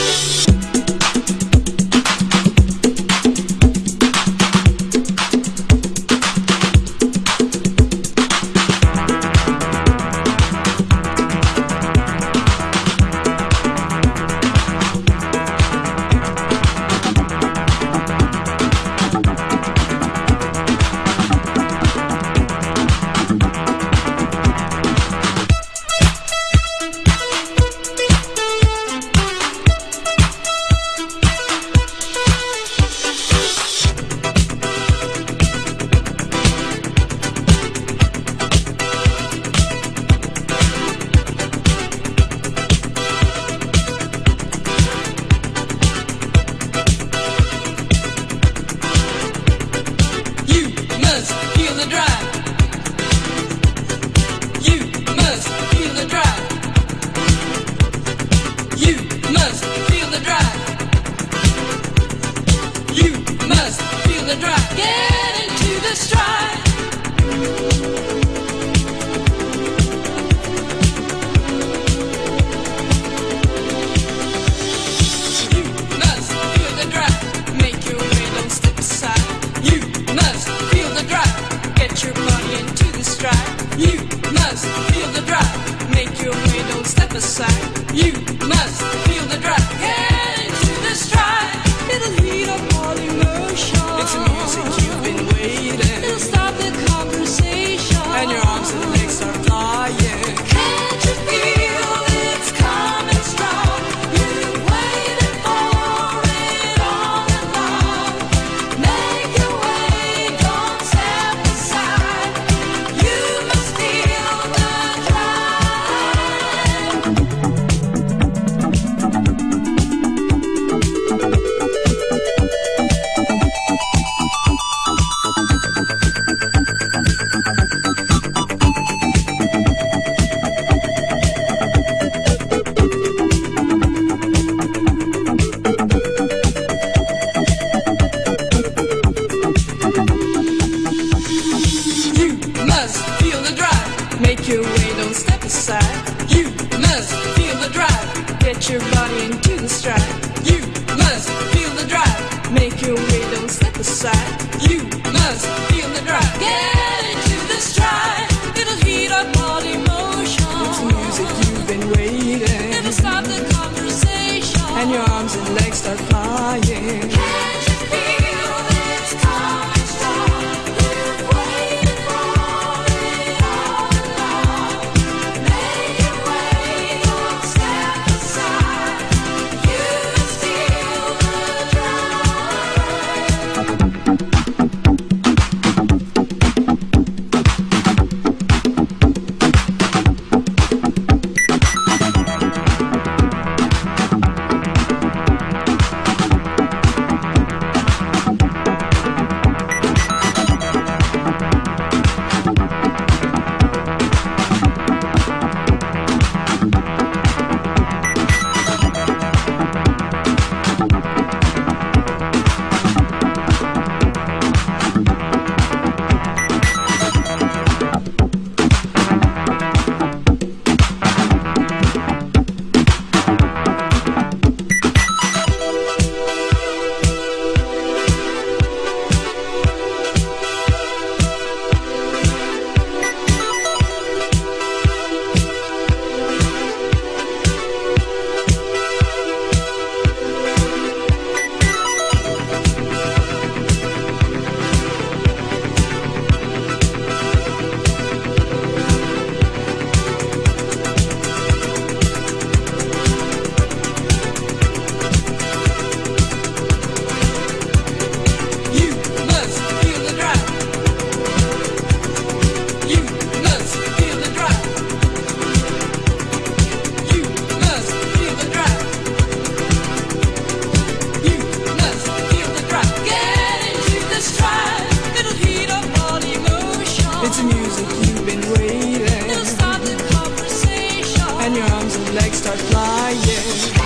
you Into to the stride. You must feel the drive. Make your way, don't step aside. You must feel the drive. Yeah! It's music you've been waiting. And your arms and legs start flying.